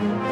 Thank you.